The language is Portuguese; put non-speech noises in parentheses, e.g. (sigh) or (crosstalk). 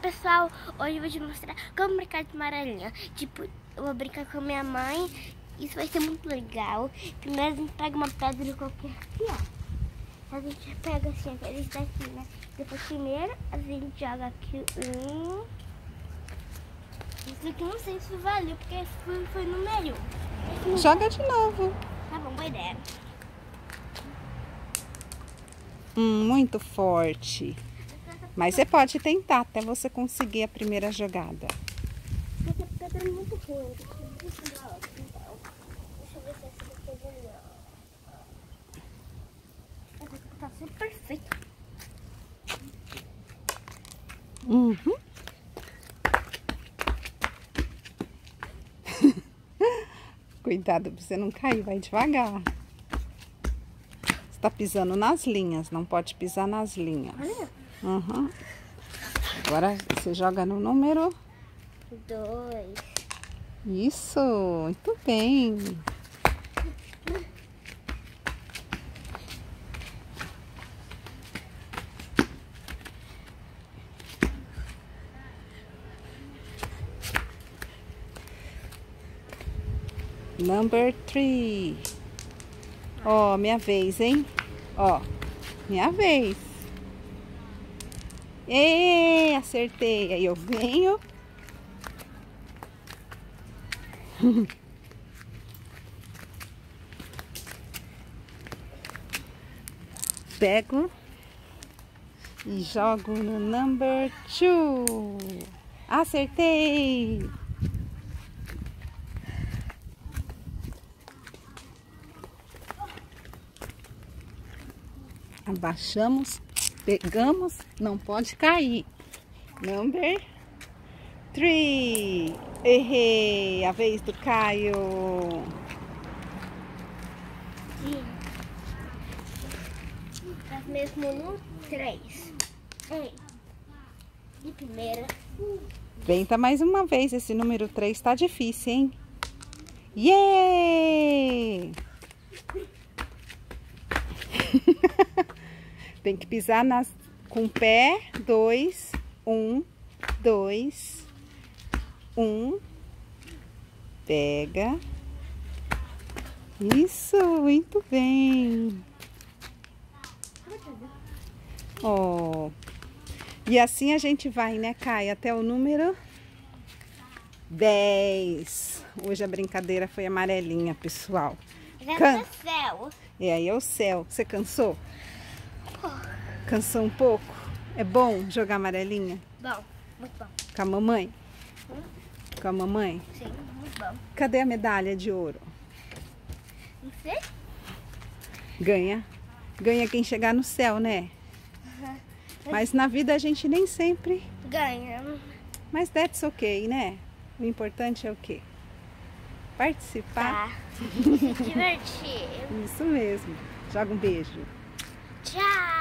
Pessoal, hoje eu vou te mostrar como brincar de amarelinha. Tipo, eu vou brincar com a minha mãe. Isso vai ser muito legal. Primeiro a gente pega uma pedra qualquer aqui, ó. A gente pega assim, aqueles daqui, né? Depois primeiro a gente joga aqui um. Isso aqui eu não sei se valeu, porque foi, foi número um. Joga de novo. Tá bom, boa ideia. Hum, muito forte. Mas você pode tentar até você conseguir a primeira jogada. Essa pedra é muito ruim. Tá super perfeita. Uhum. (laughs) Cuidado pra você não cair, vai devagar. Você tá pisando nas linhas, não pode pisar nas linhas. Olha. Uhum. Agora você joga no número. Dois. Isso, muito bem. Number three. Ó, minha vez, hein? Ó, minha vez. Ê, acertei. Aí eu venho. (laughs) Pego e jogo no number two. Acertei! Abaixamos, pegamos, não pode cair. Number three. Errei, a vez do Caio. Tá mesmo no três. De primeira. Tenta mais uma vez, esse número 3 tá difícil, hein? Yeah! Tem que pisar nas, com o pé. Dois, um, dois, um. Pega. Isso, muito bem. Oh. E assim a gente vai, né, Kai? Até o número 10. Hoje a brincadeira foi amarelinha, pessoal. Can- no céu. E aí é o céu. Você cansou? Cansou um pouco? É bom jogar amarelinha? Bom, muito bom. Com a mamãe? Com a mamãe? Sim, muito bom. Cadê a medalha de ouro? Não sei? Ganha. Ganha quem chegar no céu, né? Mas na vida a gente nem sempre. Ganha. Mas that's ok, né? O importante é o quê? Participar. Tá. Se divertir. Isso mesmo. Joga um beijo. Ciao!